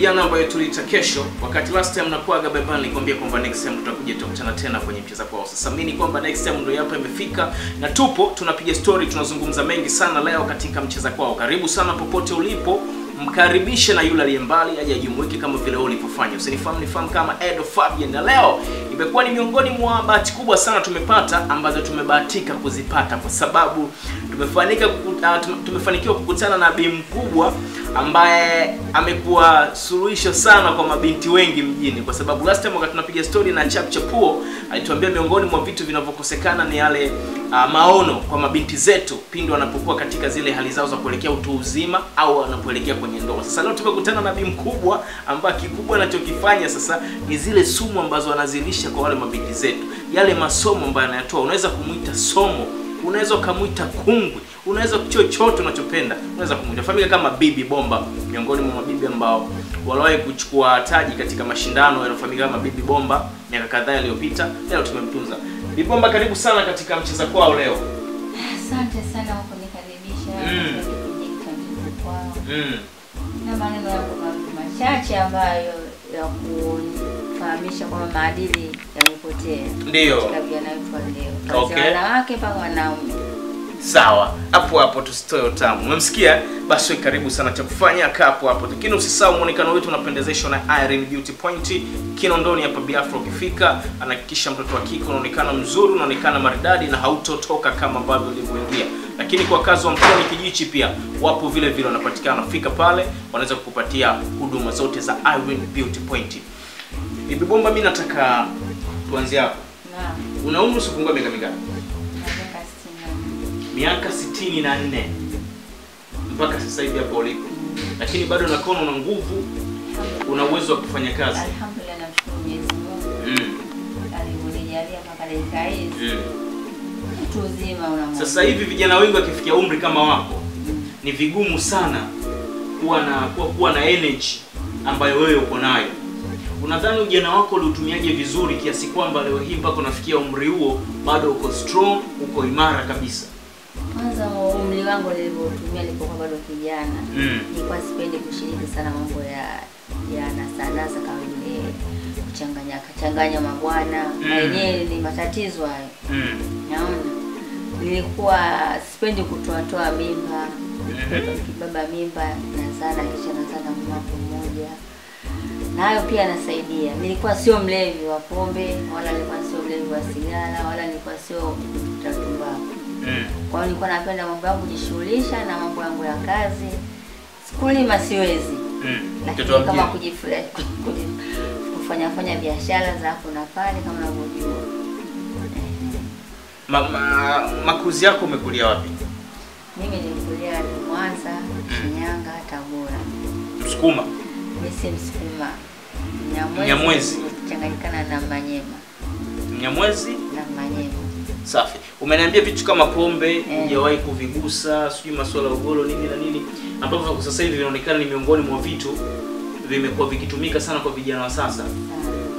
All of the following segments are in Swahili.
jana ambayo tuliita kesho. Wakati last time nakuaga baba nilikwambia kwamba next time tutakuja tutakutana tena kwenye mcheza kwao. Sasa mimi kwamba next time ndio hapa imefika na tupo tunapiga story, tunazungumza mengi sana leo katika mcheza kwao. Karibu sana popote ulipo. Mkaribishe na yule aliye mbali aje ajumuike kama vile wewe ulivyofanya. Usinifahamu nifahamu kama Edo Fabian, na leo imekuwa ni miongoni mwa bahati kubwa sana tumepata ambazo tumebahatika kuzipata kwa sababu tumefanika ah, tume- tumefanikiwa kukutana na bi mkubwa ambaye amekuwa suluhisho sana kwa mabinti wengi mjini, kwa sababu last time wakati tunapiga story na Chap Chapuo alituambia miongoni mwa vitu vinavyokosekana ni yale uh, maono kwa mabinti zetu pindi wanapokuwa katika zile hali zao za kuelekea utu uzima au wanapoelekea kwenye ndoa. Sasa leo tumekutana na bi mkubwa ambaye kikubwa anachokifanya sasa ni zile sumu ambazo anazilisha kwa wale mabinti zetu, yale masomo ambayo anayatoa. Unaweza kumuita somo, unaweza ukamwita kungwi, unaweza chochote unachopenda, unaweza kumuita. Familia kama Bibi Bomba, miongoni mwa mabibi ambao waliwahi kuchukua taji katika mashindano yanayofahamika kama Bibi Bomba miaka kadhaa iliyopita. Leo tumemtunza Bibi Bomba. Karibu sana katika mcheza kwao leo. Asante sana kwa kunikaribisha Mm. Kwao. Mm. Na maneno yangu machache ambayo ya kufahamisha kwamba maadili yamepotea Ndiyo. katika vijana wetu leo, kuanzia Okay. wanawake mpaka wanaume. Sawa, hapo hapo tusitoe utamu. Umemsikia? Basi karibu sana, cha kufanya kaa hapo hapo. Lakini usisahau muonekano wetu unapendezeshwa na Irene Beauty Point Kinondoni hapa Biafra. Ukifika anahakikisha mtoto wa kike unaonekana mzuri, unaonekana maridadi na hautotoka kama ambavyo ulivyoingia. Lakini kwa wakazi wa Mtoni Kijichi pia wapo vile vile wanapatikana, fika pale wanaweza kukupatia huduma zote za Irene Beauty Point. Bibi Bomba, mimi nataka tuanze hapo. Naam. Una umri usipungua miaka mingapi? miaka sitini. miaka sitini na nne mpaka sasa hivi hapo ulipo, lakini bado nakuona una nguvu, una uwezo wa kufanya kazi. Alhamdulillah, namshukuru Mwenyezi Mungu Mm, alinijalia mpaka dakika hizi mm. mtu uzima Sasa hivi vijana wengi wakifikia umri kama wako, ni vigumu sana kuwa na kuwa, kuwa na energy ambayo wewe uko nayo. Unadhani ujana wako uliutumiaje vizuri kiasi kwamba leo hii mpaka unafikia umri huo bado uko strong, uko imara kabisa? Kwanza umri wangu nilivyotumia nilipokuwa bado kijana Mm. nilikuwa sipendi kushiriki sana mambo ya ya nasanasa kama vile kuchanganya kachanganya mabwana Mm. na ni matatizo hayo. Mm. Naona nilikuwa sipendi kutoatoa mimba, Mm. Kibaba mimba na sana kisha nazana mwaka mmoja, na hayo pia anasaidia. Nilikuwa sio mlevi wa pombe wala nilikuwa sio mlevi wa sigara wala nilikuwa sio mvuta tumbaku. Mm. Kwa hiyo nilikuwa napenda mambo yangu kujishughulisha na mambo yangu ya kazi. Kulima siwezi, Mm. lakini kama kujifurahi kufanya fanya biashara za hapo na pale kama unavyojua. Ma, ma, makuzi yako umekulia wapi? Mimi nilikulia ni Mwanza, Shinyanga, Tabora. Msukuma. Msukuma. Mnyamwezi. Changanyikana na Manyema Mnyamwezi. na Manyema. Safi. Umeniambia vitu kama pombe Eh. hujawahi kuvigusa, sijui masuala ya ugoro nini na nini, ambavyo kwa sasa hivi vinaonekana ni miongoni mwa vitu vimekuwa vikitumika sana kwa vijana wa sasa Sana.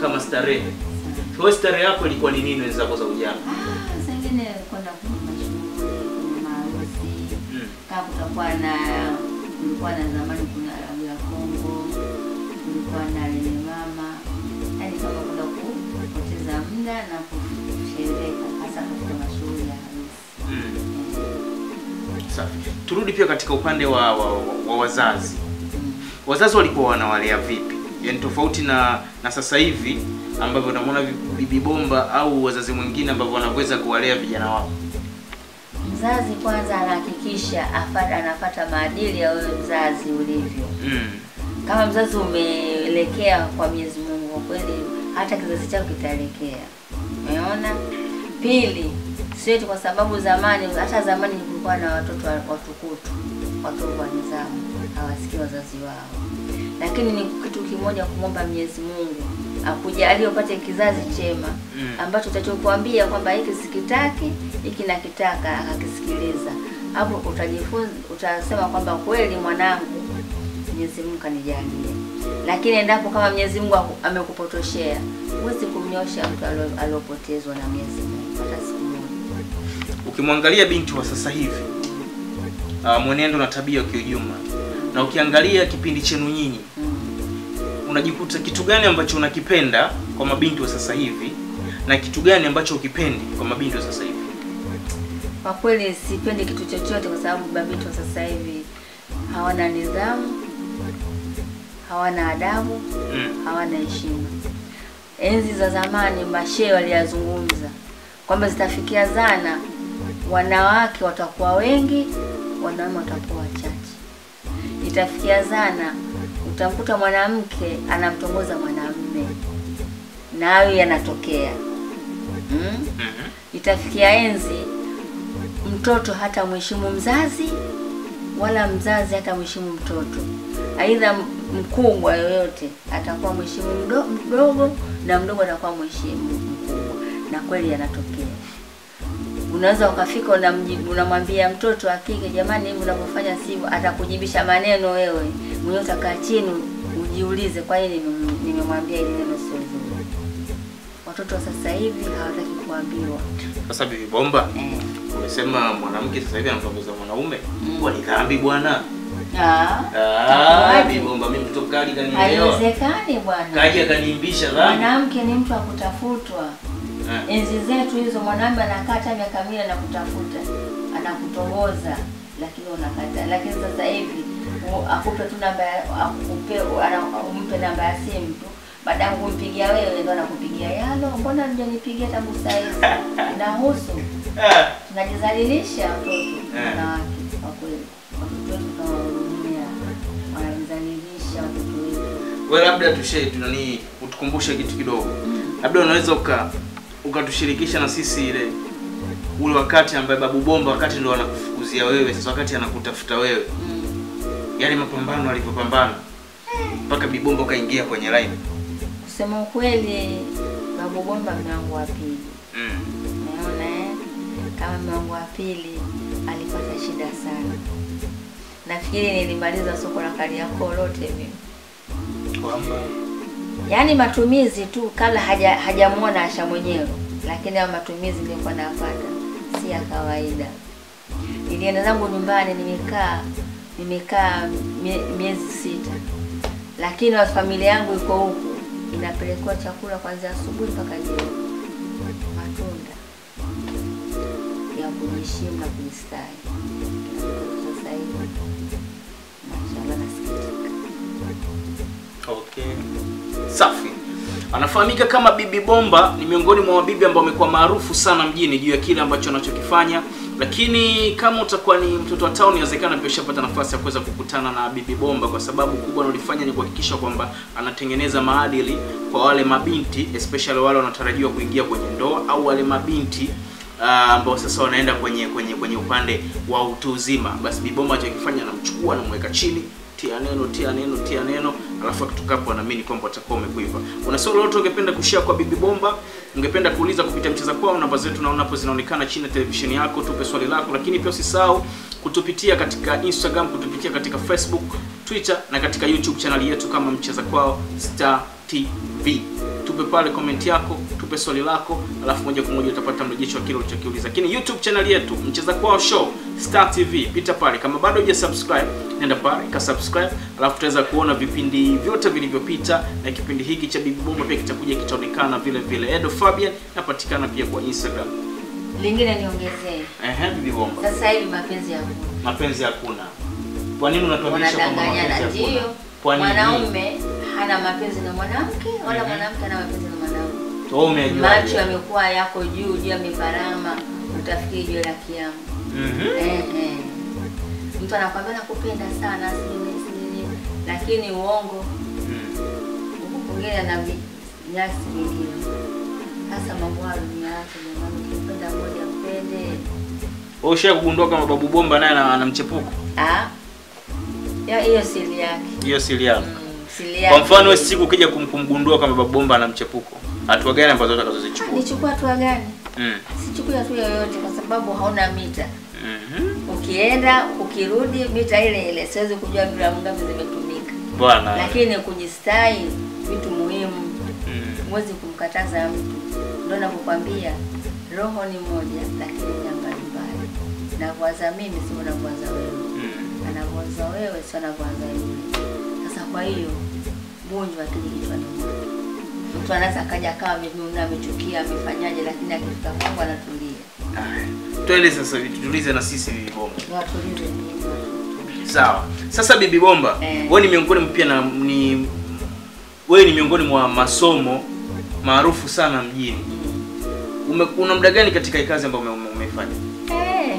kama starehe. Kwa hiyo starehe yako ilikuwa ni nini wenzako za ujana? Ah, saa ingine kwenda kwenye mashughuli, kwenye maharusi. Mm. Kama kutakuwa na kulikuwa na zamani kuna kulikuwa na lele mama, yani kama kuna kupoteza muda na kushereheka hasa katika mashughuli ya harusi. Mm. Safi. Turudi pia katika upande wa, wa, wa, wa wazazi. Mm. Wazazi walikuwa wanawalea vipi? Yaani tofauti na na sasa hivi ambavyo unamwona bibi bomba au wazazi mwingine ambavyo wanaweza kuwalea vijana wao. Mzazi kwanza anahakikisha afata anapata maadili ya wewe mzazi ulivyo. Mm. Kama mzazi umeelekea kwa Mwenyezi Mungu, kwa kweli hata kizazi chako kitaelekea. Umeona? Pili, sio kwa sababu zamani, hata zamani kulikuwa na watoto wa- watukutu, watoto wa nizamu, hawasikii wazazi wao, lakini ni kitu kimoja kumwomba Mwenyezi Mungu akujalie upate kizazi chema Mm. ambacho utachokuambia kwamba hiki sikitaki, hiki nakitaka, akakisikiliza. Hapo utajifunza, utasema kwamba kweli mwanangu, Mwenyezi Mungu kanijalie, Lakini endapo kama Mwenyezi Mungu amekupotoshea, huwezi kumnyosha mtu alio- aliopotezwa na Mwenyezi Mungu hata siku moja. Ukimwangalia binti wa sasa hivi uh, mwenendo na tabia kiujumla, ujumla, na ukiangalia kipindi chenu nyinyi Mm. unajikuta kitu gani ambacho unakipenda kwa mabinti wa sasa hivi na kitu gani ambacho ukipendi kwa mabinti wa sasa hivi Kwa kweli sipendi kitu chochote, kwa sababu mabinti wa sasa hivi hawana nidhamu, hawana adabu, mm. hawana heshima. Enzi za zamani mashehe waliyazungumza kwamba zitafikia zana, wanawake watakuwa wengi, wanaume watakuwa wachache. Itafikia zana utamkuta mwanamke anamtongoza mwanamume, na hayo yanatokea mm? Itafikia enzi mtoto hata mheshimu mzazi wala mzazi hata mheshimu mtoto. Aidha mkubwa yoyote atakuwa mheshimu mdogo na mdogo atakuwa mheshimu mkubwa, na kweli yanatokea. Unaweza ukafika unamwambia mtoto wa kike, jamani, hivi unavyofanya sivyo, atakujibisha maneno wewe mwenyewe, utakaa chini ujiulize, kwa nini nimemwambia hili neno sio zuri. Watoto wa sasa hivi hawataki kuambiwa sasa bibi bomba eh. umesema mwanamke sasa hivi anamtongoza mwanaume Mm. ni dhambi bwana Ah, Ah, bomba mimi mtu mkali kanielewa Haiwezekani bwana. kaja kaniimbisha dhambi Mwanamke ni mtu akutafutwa. Eh. Enzi zetu hizo, mwanamume anakaa hata miaka miwili anakutafuta, anakutongoza, lakini unakata. Lakini sasa hivi akupe tu namba, ya- akupe umpe namba ya simu tu, baada ya kumpigia wewe ndio anakupigia yalo, mbona hujanipigia tangu saa hizi? Inahusu Ah. tunajizalilisha watoto wanawake, kwa kweli watoto wetu wetu. we labda tushe tunani utukumbushe kitu kidogo labda unaweza uka ukatushirikisha na sisi ile ule wakati ambaye babu bomba wakati ndo anakufukuzia wewe sasa wakati anakutafuta wewe yaani yale mapambano alivyopambana mpaka bibomba ukaingia kwenye line Kusema ukweli, babu bomba mlango wa pili, mm. umeona eh? Kama mlango wa pili alipata shida sana. Nafikiri nilimaliza soko la Kariakoo lote mimi, kwamba yaani matumizi tu kabla haja hajamuona Asha mwenyewe, lakini hayo matumizi nilikuwa nafuata si ya kawaida. Nilienda zangu nyumbani, nimekaa nimekaa mie- miezi sita, lakini familia yangu iko huku inapelekewa chakula kuanzia asubuhi mpaka jioni, matunda ya kujishimu na kujistahi. Okay. Safi. Anafahamika kama Bibi Bomba, ni miongoni mwa mabibi ambao wamekuwa maarufu sana mjini juu ya kile ambacho anachokifanya, lakini kama utakuwa ni mtoto wa town, inawezekana pia ushapata nafasi ya kuweza kukutana na Bibi Bomba, kwa sababu kubwa analolifanya ni kuhakikisha kwamba anatengeneza maadili kwa wale mabinti, especially wale wanatarajiwa kuingia kwenye ndoa au wale mabinti ambao uh, sasa wanaenda kwenye kwenye kwenye upande wa utu uzima. Basi Bibi Bomba anachokifanya anamchukua, anamweka chini tia neno tia neno tia neno alafu akitoka hapo anaamini kwamba atakuwa umekuiva. Una swali lolote ungependa kushare kwa bibi bomba? Ungependa kuuliza kupitia mcheza kwao namba zetu naona hapo zinaonekana chini ya televisheni yako tupe swali lako. Lakini pia usisahau kutupitia katika instagram kutupitia katika facebook twitter na katika youtube channel yetu kama mcheza kwao star tv tupe pale comment yako tupe swali lako alafu moja kwa moja utapata mrejesho wa kile ulichokiuliza. Lakini youtube channel yetu mcheza kwao show star tv pita pale. Kama bado huja subscribe nenda pale ka subscribe alafu utaweza kuona vipindi vyote vilivyopita na kipindi hiki cha bibi bomba pia kitakuja kitaonekana vile vile. Edo fabian napatikana pia kwa instagram. Lingine niongezee, ehe bibi bomba sasa hivi mapenzi hakuna, mapenzi hakuna. Kwa nini unatuambia kwamba mapenzi hakuna? kwa nini? mwanaume hana mapenzi na mwanamke wala mwanamke hana mapenzi na Macho yamekuwa yako juu juu ya miparama, utafikiri jiwe la kiamu. mhm Eh, eh. Mtu anakwambia nakupenda sana sijui sijui, lakini uongo ukupongeza na nyasi vingine. Sasa mambo hayo ni yake, jamani, ukipenda moja mpende. wewe ushaye kugundua kama babu bomba naye ana mchepuko Ah, ya hiyo siri yake. hiyo siri yako Mm, siri yake. kwa mfano siku ukija kum- kumgundua kama babu bomba ana mchepuko hatua gani ambazo Ah, utakazozichukua nichukua hatua gani? mm. Sichukui hatua yoyote kwa sababu hauna mita. Mm -hmm. Ukienda ukirudi mita ile ile, siwezi kujua gramu ngapi zimetumika, bwana lakini kujistai vitu muhimu, Mm. huwezi kumkataza mtu. Ndio nakukwambia roho ni moja, lakini mbalimbali. Navyowaza mimi sio navyowaza wewe, Mm. anavyowaza wewe sio anavyowaza yule. Sasa kwa hiyo gonjwa akili kichwani mwake. Mtu anaweza akaja akawa amejiona amechukia, amefanyaje, lakini akifika kwangu anatulia. Twende sasa tutulize na sisi bibi bomba. Watulize. Sawa. Sasa bibi bomba, Eh. wewe ni miongoni pia na ni wewe ni miongoni mwa masomo maarufu sana mjini. Ume, una muda gani katika kazi ambayo ume- ume- umeifanya? Eh,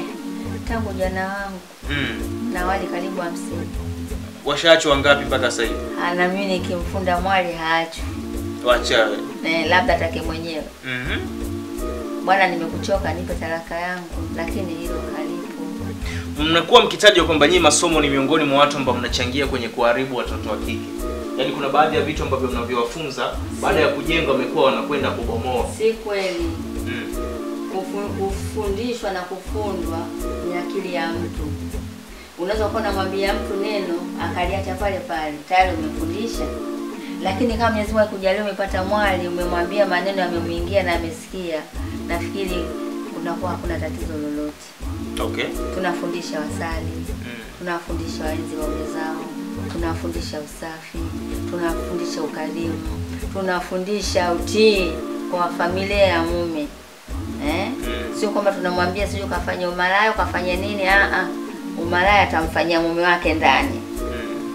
tangu jana wangu Mm. na wali karibu hamsini. Washaachwa wangapi mpaka sasa hivi? Ah, na mimi nikimfunda mwali haachwi. Wachawe. Eh, labda atake mwenyewe. Mhm. Bwana, nimekuchoka, nipe talaka yangu, lakini hilo halipo. Mnakuwa mkitajwa kwamba nyinyi masomo ni miongoni mwa watu ambao mnachangia kwenye kuharibu watoto wa kike. Yaani kuna baadhi ya vitu ambavyo mnavyowafunza baada ya kujenga wamekuwa wanakwenda kubomoa. Si kweli. Mm. Kufundishwa na kufundwa ni akili ya mtu. Unaweza kuwa unamwambia mtu neno akaliacha pale pale, tayari umefundisha. Lakini kama Mwenyezi Mungu akujalia umepata mwali, umemwambia maneno yamemwingia na amesikia, nafikiri kunakuwa hakuna tatizo lolote. Okay. Tunafundisha wasali, tunafundisha tunawafundisha waenzi waume zao, tunawafundisha usafi, tunafundisha ukarimu, tunafundisha utii kwa familia ya mume eh? Mm. Sio kwamba tunamwambia sijui kafanya umalaya ukafanya nini. Ah, ah. Umalaya atamfanyia mume wake ndani,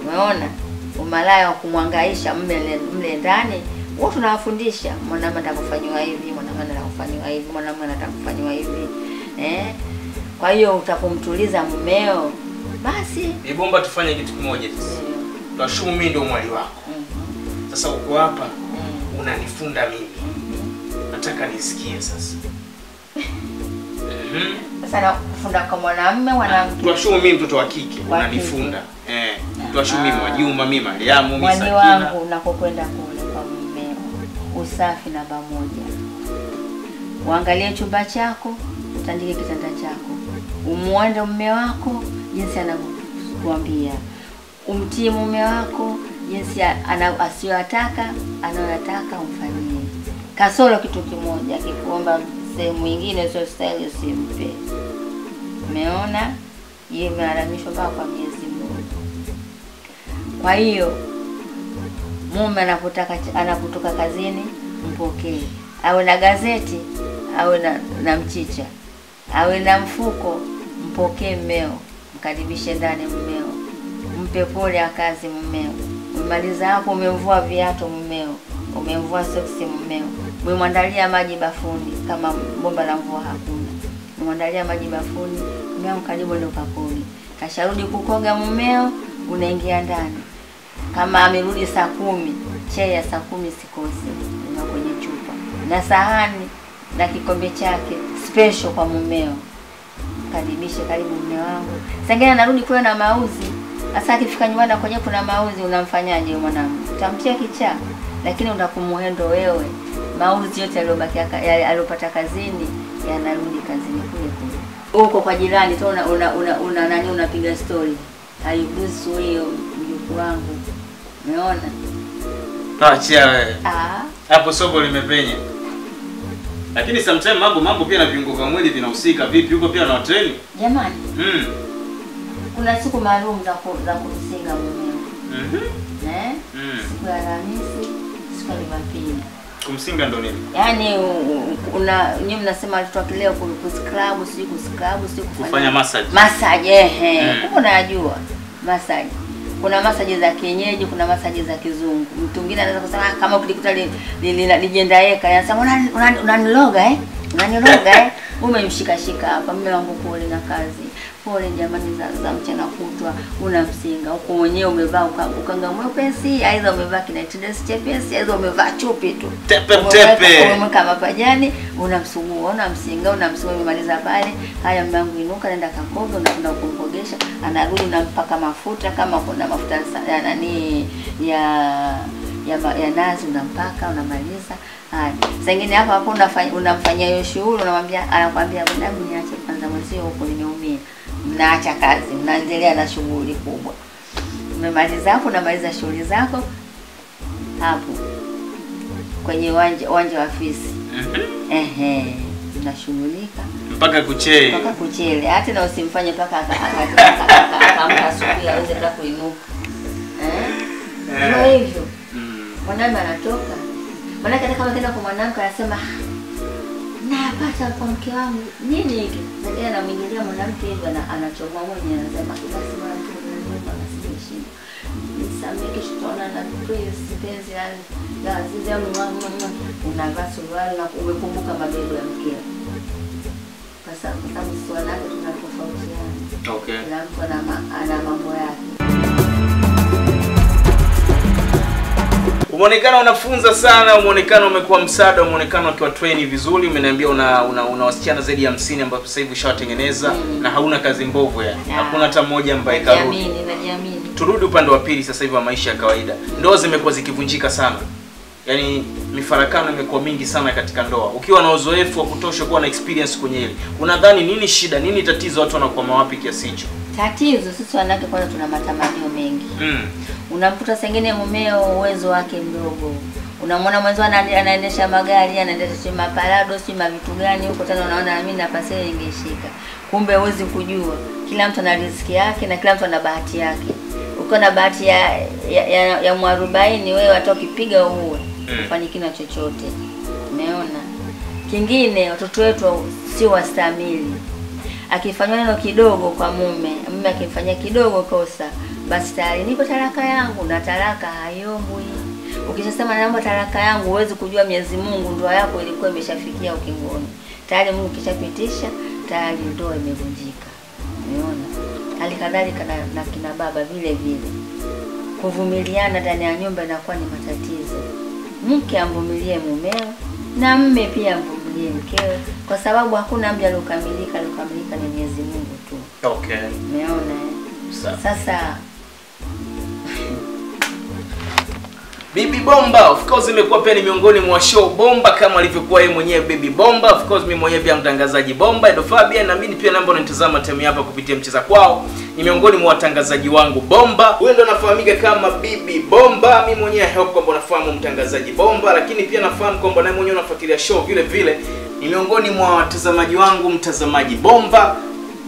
umeona? Mm. Umalaya wa kumwangaisha mle mle ndani, huwa tunawafundisha mwanaume atakufanyiwa hivi, mwanamke atakufanyiwa hivi, mwanamke atakufanyiwa hivi eh? Kwa hiyo utapomtuliza mumeo basi Ibomba tufanye kitu kimoja sasa. Twashumu mimi ndio mwali wako. Mhm. Sasa uko hapa Mhm. unanifunda mimi. Nataka nisikie sasa. Mhm. Sasa nakufunda kwa mwanamume mwanamke, Twashumu mimi mtoto wa kike unanifunda. Eh. Ah. Mwajuma, mimi Mariamu, mimi Sakina. wangu nakokwenda kule kwa mumeo, usafi namba moja. Uangalie chumba chako, utandike kitanda chako, umuende mume wako jinsi anavyokuambia, umtii mume wako jinsi asiyoataka anayoyataka umfanyie, kasoro kitu kimoja, akikuomba sehemu ingine sio simpe usimpe. Umeona, Yeye imeharamishwa mpaka kwa Mungu. Kwa hiyo mume anapotaka anapotoka kazini, mpokee, awe na gazeti, awe na, na mchicha, awe na mfuko, mpokee mmeo, mkaribishe ndani mmeo, mpe pole ya kazi mmeo. Umemaliza hapo, umemvua viatu mmeo, umemvua soksi mmeo, umemwandalia maji bafuni kama bomba la mvua hakuna, umemwandalia maji bafuni, mmeo karibu ndo kakoni, kasharudi kukoga mmeo, unaingia ndani kama amerudi saa kumi, chai ya saa kumi sikosi na kwenye chupa na sahani na kikombe chake special kwa mumeo. Karibishe, karibu mume wangu. Sengine anarudi kule na mauzi. Sasa akifika nyumbani kwenye kuna mauzi, unamfanyaje mwanangu? Utamtia kichaa, lakini unakumuhendo wewe. Mauzi yote aliyobaki aliyopata kazini yanarudi kazini kule kule. Uko kwa jirani tu una, una, una, nani unapiga story. Haigusu hiyo mjukuu wangu. Umeona? Achia wewe. Ah, Hapo sobo limepenya. Lakini sometimes mambo mambo pia na viungo vya mwili vinahusika vipi? Huko pia na treni? jamani, Mm. kuna siku maalum za ku, za kumsinga mumeo. Mhm. Mm Eh? Mm. Siku ya Alhamisi, siku ya Jumapili. Kumsinga ndo nini? Yaani una nyinyi mnasema watoto wa kileo ku- kuscrub, si kuscrub, si kufanya massage. massage ehe. Mm. Kumbe unajua massage. Kuna masaji za kienyeji, kuna masaji za kizungu. Mtu mwingine anaweza kusema "Ah, kama ukilikuta lijenda li- li- lijendaeka, anasema "Unani- unani- unaniloga eh? Unaniloga eh? umemshikashika hapa, mume wangu kule na kazi. Pole jamani za, za mchana kutwa unamsinga. Huko mwenyewe umevaa uka- ukanga mwepesi, aidha umevaa kinaiti dress chepesi, aidha umevaa chupi tu. Tepe, tepe. Umemweka mapajani, unamsugua, unamsinga, unamsugua, umemaliza pale. Haya mume inuka, nenda kakoge, unakwenda kumkogesha, anarudi unampaka mafuta kama kuna mafuta ya nani ya ya, ya nazi unampaka, unamaliza. Haya, zingine hapo hapo unafanya unamfanyia hiyo shughuli, unamwambia anakwambia hebu niache kwanza, mwenzio huko nimeumia. Mnaacha kazi, mnaendelea na shughuli kubwa. Umemaliza hapo, unamaliza shughuli zako hapo kwenye uwanja uwanja wa fisi. Mhm. Ehe, tunashughulika Mpaka kuchele mpaka kuchele, hata na usimfanye mpaka aka- aka- aka- aka- akaamka asubuhi aweze hata kuinuka. Eh? Ndio hivyo. Mwanamke mwanaume anatoka. Maanake hata kama kenda kwa mwanamke anasema "Ah, nayapata kwa mke wangu nini hiki, lakini anamwingilia mwanamke hivyo, na anachomoa mwenye anasema basi mwanamke anasiheshimu nisamee, kesho tutaonana, please penzi yani la azizi yangu, mwa, mwa, mwa." unavaa suruali na umekumbuka mabego ya mkeo, kwa sababu sababu tunatofautiana, Okay. kila mtu ana mambo yake. Umeonekana unafunza sana, umeonekana umekuwa msaada, umeonekana ukiwa train vizuri. Umeniambia una una, una wasichana zaidi ya 50 ambao sasa hivi ushawatengeneza Mm. na hauna kazi mbovu yani. Hakuna hata mmoja ambaye karudi. Najiamini, najiamini. Turudi upande wa pili sasa hivi wa maisha ya kawaida. Ndoa zimekuwa zikivunjika sana. Yaani mifarakano imekuwa mingi sana katika ndoa. Ukiwa na uzoefu wa kutosha, kuwa na experience kwenye hili, unadhani nini shida, nini tatizo, watu wanakwama wapi kiasi hicho? Tatizo sisi wanawake kwanza tuna matamanio mengi. Mm. Unamkuta sengine mumeo uwezo wake mdogo, unamwona mwenzo anaendesha magari, anaendesha si maparado si mavitu gani huko, tena unaona mimi na paseli ningeshika. Kumbe huwezi kujua, kila mtu ana riziki yake na kila mtu ana bahati yake. Ukiwa na bahati ya ya, ya, ya mwarobaini, wewe hata ukipiga uwe Mm. ufanikiwi na chochote. Umeona? Kingine watoto wetu sio wastamili akifanywa neno kidogo kwa mume, mume akimfanyia kidogo kosa, basi tayari niko talaka yangu, na talaka haiombwi. Ukishasema naomba talaka yangu, huwezi kujua Mwenyezi Mungu ndoa yako ilikuwa imeshafikia ukingoni tayari. Mungu kishapitisha tayari, ndoa imevunjika. Umeona? Hali kadhalika na, na kina baba vile vile, kuvumiliana ndani ya nyumba inakuwa ni matatizo. Mke amvumilie mumeo na mme pia amvumilie mkewe, kwa sababu hakuna mja aliokamilika. Aliokamilika ni Mwenyezi Mungu tu. Okay. Umeona? eh? Sasa Bibi Bomba of course imekuwa pia ni miongoni mwa show bomba kama alivyokuwa yeye mwenyewe Bibi Bomba. Of course mimi mwenyewe pia mtangazaji bomba Edo Fabian, na mimi pia namba unanitazama time hapa kupitia mcheza kwao, ni miongoni mwa watangazaji wangu bomba. Huyo ndo anafahamika kama Bibi Bomba. Mimi mwenyewe hope kwamba unafahamu mtangazaji bomba, lakini pia nafahamu kwamba naye mwenyewe unafuatilia show vile vile. Ni miongoni mwa watazamaji wangu mtazamaji bomba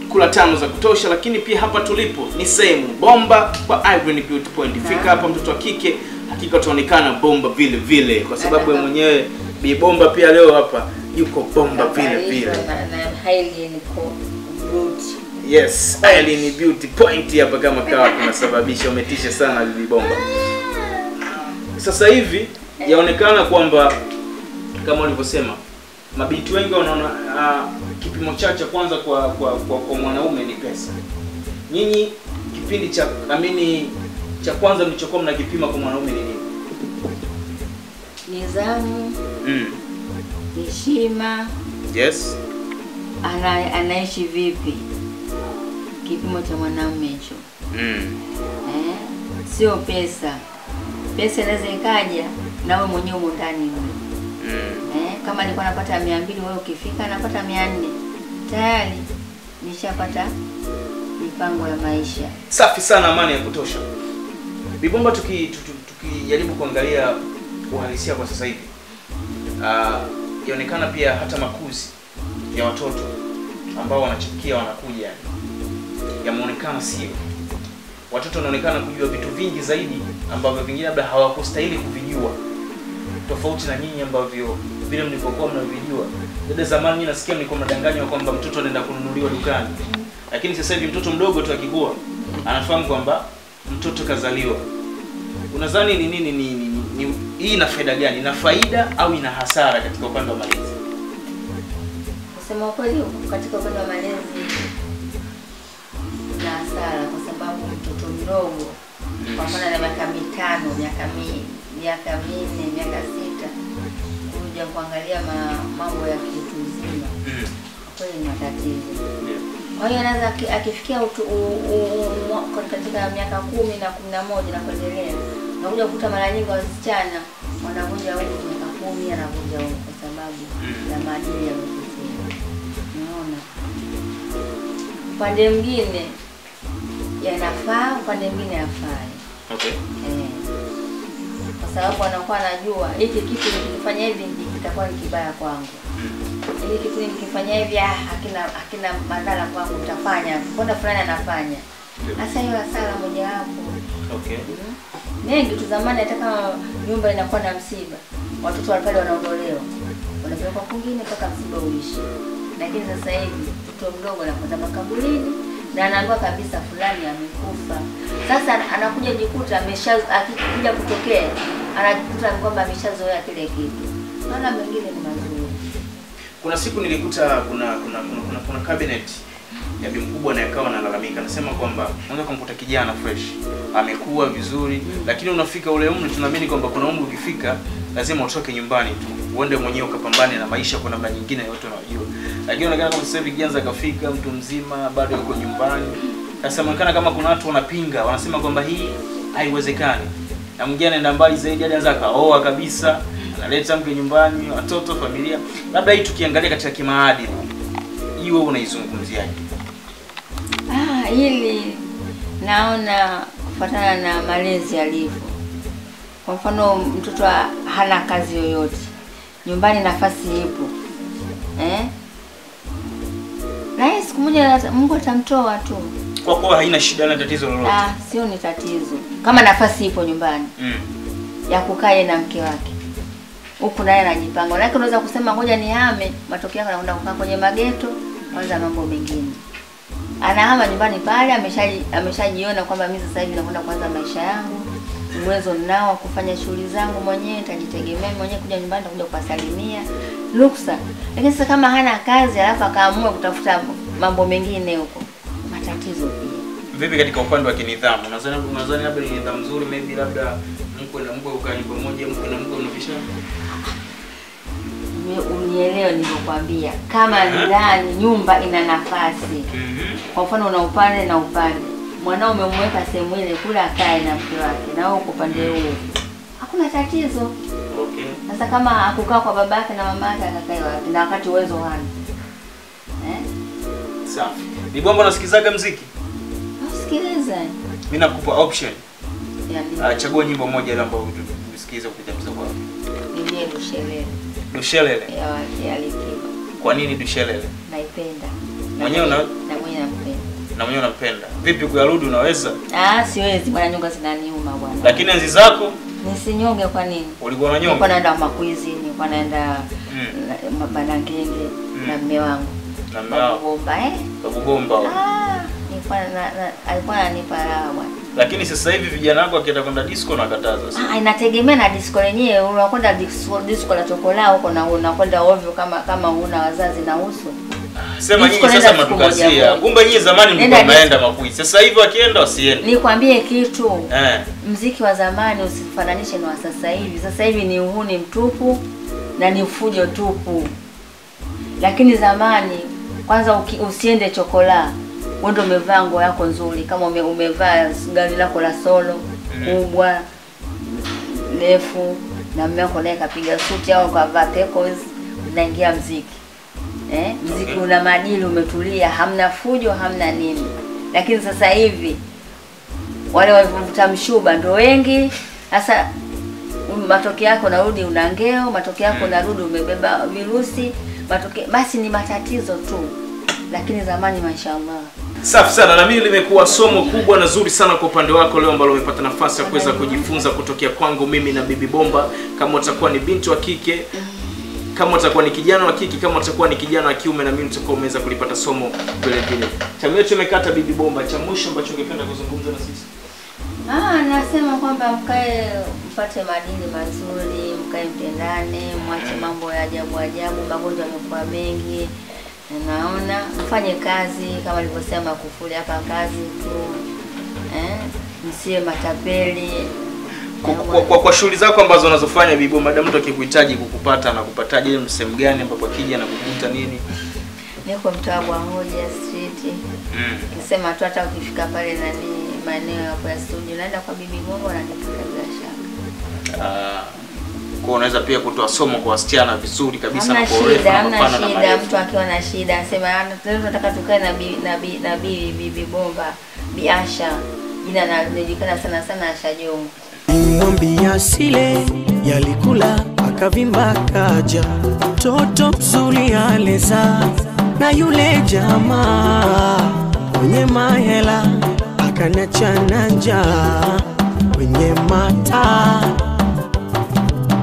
kula tano za kutosha, lakini pia hapa tulipo ni sehemu bomba kwa Ivory Beauty Point. Fika hapa mtoto wa kike, hakika utaonekana bomba vile vile, kwa sababu wewe mwenyewe Bi Bomba pia leo hapa yuko bomba vile vile. Yes, Irene Beauty Point hapa kama kawa kunasababisha umetisha sana Bibi Bomba. Sasa hivi yaonekana kwamba kama ulivyosema mabinti wengi wanaona uh, kipimo chao cha kwanza kwa kwa, kwa, kwa mwanaume ni pesa. Nyinyi kipindi cha amini cha kwanza mlichokuwa mnakipima kwa mwanaume ni nini? Nidhamu, Mm. heshima, Yes. ana, anaishi vipi, kipimo cha mwanaume hicho Mm. eh? Sio pesa. Pesa inaweza ikaja na wewe mwenyewe umo ndani Mm. eh? Kama alikuwa anapata mia mbili, wewe ukifika anapata mia nne tayari nishapata mipango ya maisha. Safi sana, amani ya kutosha. Bibomba, tuki tuki- tukijaribu kuangalia uhalisia kwa sasa hivi, ah, yaonekana pia hata makuzi ya watoto ambao wanachipukia wanakuja yameonekana sio. Watoto wanaonekana kujua vitu vingi zaidi ambavyo vingine labda hawakustahili kuvijua, tofauti na nyinyi ambavyo vile mlivyokuwa mnavijua. Dada zamani, mimi nasikia mlikuwa mnadanganywa kwamba mtoto anaenda kununuliwa dukani, lakini sasa hivi mtoto mdogo tu akikua anafahamu kwamba mtoto kazaliwa. Unadhani ni nini? Ni, ni, ni, ni hii ina faida gani? Ina faida au ina hasara katika upande wa malezi? Kusema kweli, katika upande wa malezi ina hasara, kwa sababu mtoto mdogo kwa mfano na miaka mitano, miaka mi, miaka minne, miaka sita, kuja kuangalia mambo ya kitu uzima, Mm. kweli ni matatizo. Kwa hiyo anaweza akifikia katika miaka kumi na kumi na moja na kuendelea, unakuja kukuta mara nyingi wasichana wanavunja huku miaka kumi, anavunja huku kwa sababu ya maadili ya. Unaona, upande mwingine yanafaa, upande mwingine yafai. Okay. Eh, kwa sababu anakuwa anajua hiki kitu nikifanya hivi kitakuwa ni kibaya kwangu Ili hili kitu nikifanya hivi ah, hakina hakina madhara kwangu, utafanya mbona fulani anafanya. Sasa Hasa hiyo hasara mojawapo. Okay. Mm. mengi tu. Zamani hata kama nyumba inakuwa na msiba, watoto wale pale wanaondolewa, wanapelekwa kwingine mpaka msiba uishi. Lakini sasa hivi mtoto mdogo anakwenda makaburini na anaambiwa kabisa fulani amekufa. Sasa anakuja jikuta amesha akikuja kutokea anajikuta kwamba ameshazoea kile kitu. Maana mengine ni mazuri. Kuna siku nilikuta kuna kuna kuna, kuna, kuna cabinet ya bi mkubwa na yakawa analalamika, anasema kwamba unaweza kumkuta kijana fresh amekuwa vizuri, lakini unafika ule umri, tunaamini kwamba kuna umri ukifika lazima utoke nyumbani tu uende mwenyewe ukapambane na maisha kwa namna nyingine, yote unajua. Lakini unaonekana kama sasa hivi kijana akafika mtu mzima bado yuko nyumbani. Sasa inaonekana kama kuna watu wanapinga, wanasema kwamba hii haiwezekani, na mwingine anaenda mbali zaidi, hadi anaweza akaoa kabisa, analeta mke nyumbani, watoto, familia. Labda hii tukiangalia katika kimaadili, hii wewe unaizungumziaje? Ah, hili naona kufuatana na malezi yalivyo. Kwa mfano mtoto hana kazi yoyote nyumbani, nafasi ipo eh? Na hii siku moja Mungu atamtoa tu. Kwa kuwa haina shida na tatizo lolote. Ah, sio ni tatizo kama nafasi ipo nyumbani Mm. ya kukaa na mke wake huku naye anajipanga. lakini unaweza kusema ngoja nihame, matokeo yake anakwenda kukaa kwenye mageto, kwanza mambo mengine. Anahama nyumbani pale, ameshajiona ameshajiona kwamba mimi sasa hivi nakwenda kuanza maisha yangu, uwezo ninao wa kufanya shughuli zangu mwenyewe, nitajitegemea mwenyewe, kuja nyumbani nitakuja kuwasalimia, ruksa. Lakini sasa kama hana kazi alafu akaamua kutafuta mambo mengine huko, matatizo pia. Vipi katika upande wa kinidhamu? Unadhani unadhani labda ni nidhamu nzuri maybe labda mko na mko ukae nyumba moja, mko na mko unapishana? Uni- Unielewe nilivyokwambia, kama ndani nyumba ina nafasi Mhm. kwa mfano una upande na upande, mwanao umemweka sehemu ile kule akae na mke wake, na wewe uko upande huo, hakuna tatizo. Okay. Sasa kama akukaa kwa baba yake na mama yake, akakae wapi? Na wakati uwezo hana eh? Safi. Bibomba unasikizaga mziki? Nasikiliza. Mimi nakupa option. Yeah, chagua nyimbo moja ile ambayo usikize kupita mziki wako. Ni dushelele Dushelele. Kwa nini Dushelele? naipenda Mwenyewe una- na mwenyewe nampenda. Na mwenyewe unampenda. Vipi kuyarudi unaweza? Ah, siwezi bwana, nyonga zinaniuma bwana. Lakini enzi zako Nisinyonge kwa nini? ulikuwa na Nilikuwa naenda makwizi, nilikuwa naenda Mm. na- mabanangenge na mme wangu na mmeo Babugomba eh? babu bomba. Ah, alikuwa ananipa raha bwana. Lakini sasa hivi vijana wako akienda kwenda disco na kataza. Ah, inategemea na disco lenyewe. Unakwenda disco, disco la chokola huko na unakwenda ovyo kama kama huna wazazi na uso. Sema nyinyi sasa matukazia. Kumbe nyinyi zamani mlikuwa mnaenda makui. Sasa hivi wakienda wasiende. Nikwambie kitu, Eh. mziki wa zamani usifananishe na wa sasa hivi. Sasa hivi ni uhuni mtupu na ni fujo tupu, lakini zamani kwanza uki, usiende chokola wendo umevaa nguo yako nzuri, kama ume, umevaa gari lako la solo kubwa refu, na mume wako naye kapiga suti au kavaa pecos, unaingia mziki eh? Mziki una maadili, umetulia, hamna fujo, hamna nini. Lakini sasa hivi wale wavuta mshuba ndio wengi. Sasa um, matokeo yako narudi una ngeo, matokeo yako narudi umebeba virusi, matokeo basi ni matatizo tu, lakini zamani mashallah. Safi sana na mimi limekuwa somo kubwa na zuri sana kwa upande wako leo ambalo umepata nafasi ya kuweza kujifunza kutokea kwangu mimi na Bibi Bomba. Kama utakuwa ni binti wa kike, kama utakuwa ni kijana wa kike, kama utakuwa ni kijana wa kiume, na mimi nitakuwa umeweza kulipata somo vile vile. Tamu yetu imekata, Bibi Bomba. Cha mwisho ambacho ungependa kuzungumza na sisi? Ah, nasema kwamba mkae mpate madini mazuri, mkae mpendane, mwache mambo ya ajabu ajabu, magonjwa yamekuwa mengi. Naona mfanye kazi kama alivyosema Kufuli hapa, kazi tu eh, msiwe matapeli. Kwa, kwa, kwa, kwa shughuli zako ambazo unazofanya Bibi Bomba, mtu akikuhitaji kukupata na Msehemu sehemu gani ambapo akija na kukuta nini? Niko mtaa wa Moja Street. Mm. Ukisema tu hata ukifika pale nani maeneo ya kwa studio, naenda kwa Bibi Bongo na bila shaka. Ah, kwa unaweza pia kutoa somo kwa wasichana vizuri kabisa na kwa urefu na mapana na shida. marefu. Mtu akiwa na shida asema "Ah, tunataka tukae na bi, na bi, na bi, bibi Bomba Biasha, jina na linajulikana sana sana Asha Jongo. Nimwambia sile yalikula akavimba kaja, mtoto mzuri aleza na yule jamaa kwenye mahela akaniacha na njaa, kwenye mata,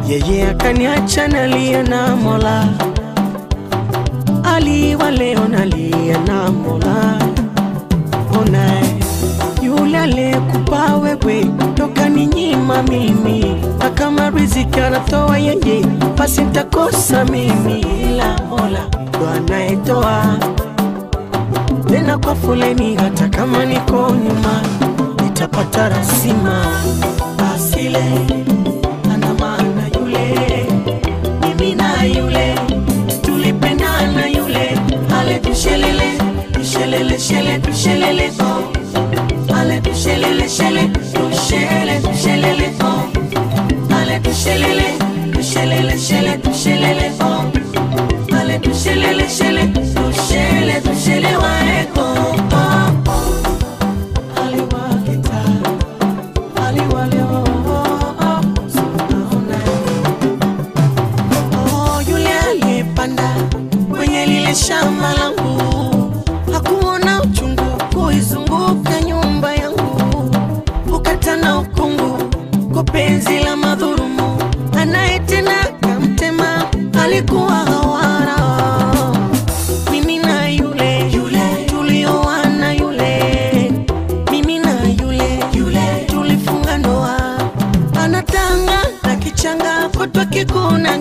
yeye akaniacha nalia na Mola, aliwa leo nalia na Mola. Ona yule aliyekupa wewe toka ni nyima mimi, na riziki anatoa yeye, basi nitakosa mimi, ila Mola ndo anayetoa tena kwa foleni, hata kama niko nyuma nitapata rasima. Asile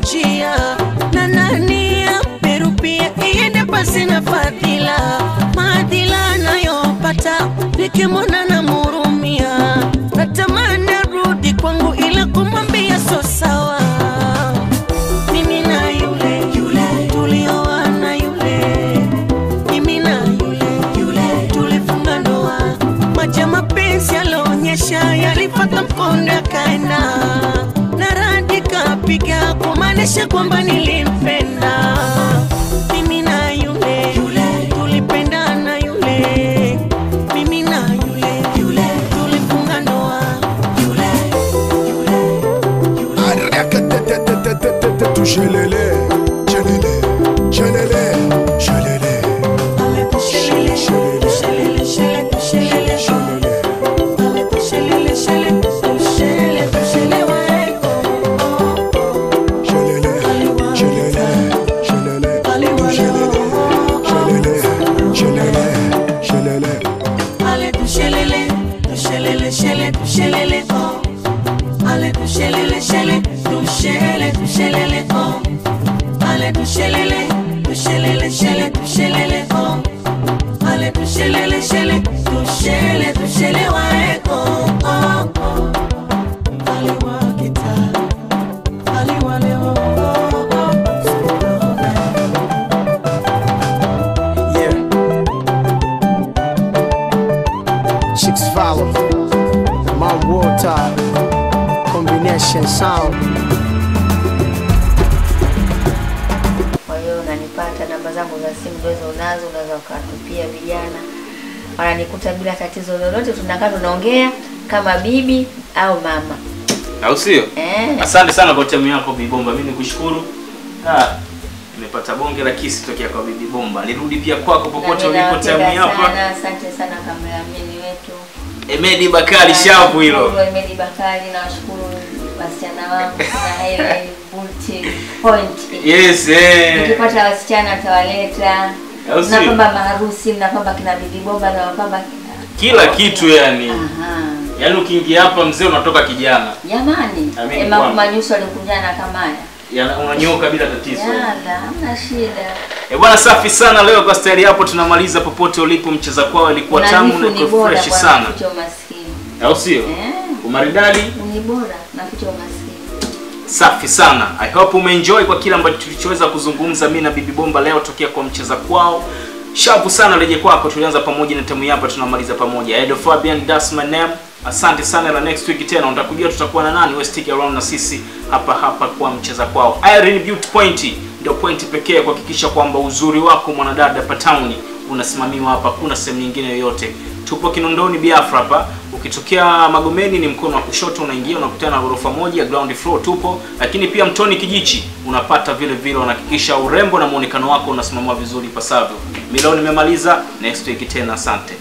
njia na nani pia iende pasi na company unazo, unaweza ukatupia vijana, wananikuta bila tatizo lolote, tunakaa tunaongea kama bibi au mama. Au sio? Eh. asante sana kwa timu yako bibomba mimi nikushukuru. Ah, nimepata bonge la kisi tokea kwa bibi bomba. Nirudi pia kwako popote ulipo timu yako. Asante sana kamerameni wetu. Emedi bakari shapu hilo. Emedi Bakari, nawashukuru wasichana wangu na Helen bulti point. yes eh. Nikipata wasichana atawaleta, Au kwamba maharusi na kwamba kina bibi bomba na kwamba kila kitu yani Aha. yaani ukiingia hapa mzee unatoka kijana Jamani, kwamba. Kumanyuso alikuja na kamaya. Yana- unanyoka bila tatizo Yala, hamna shida. Eh bwana, safi sana. Leo kwa staili hapo tunamaliza. Popote ulipo, mcheza kwao ilikuwa tamu na fresh sana, au sio? Eh, Umaridadi ni bora na umaskini. Safi sana. I hope umeenjoy kwa kile ambacho tulichoweza kuzungumza mimi na Bibi Bomba leo tokea kwa mcheza kwao. Shavu sana leje kwako, tulianza pamoja na tamu hapa tunamaliza pamoja. Edo Fabian, that's my name. Asante sana, la next week tena utakujua tutakuwa na nani. Stick around na sisi hapa hapa kwa mcheza kwao. Irene Beauty Point ndio point pekee kuhakikisha kwamba uzuri wako mwanadada pa town unasimamiwa hapa, kuna sehemu nyingine yoyote. Tupo Kinondoni Biafra hapa. Ukitokea Magomeni ni mkono wa kushoto, unaingia unakutana na ghorofa moja ground floor tupo, lakini pia Mtoni Kijichi unapata vile vile, unahakikisha urembo na muonekano wako unasimama vizuri ipasavyo. Mimi leo nimemaliza, next week tena, asante.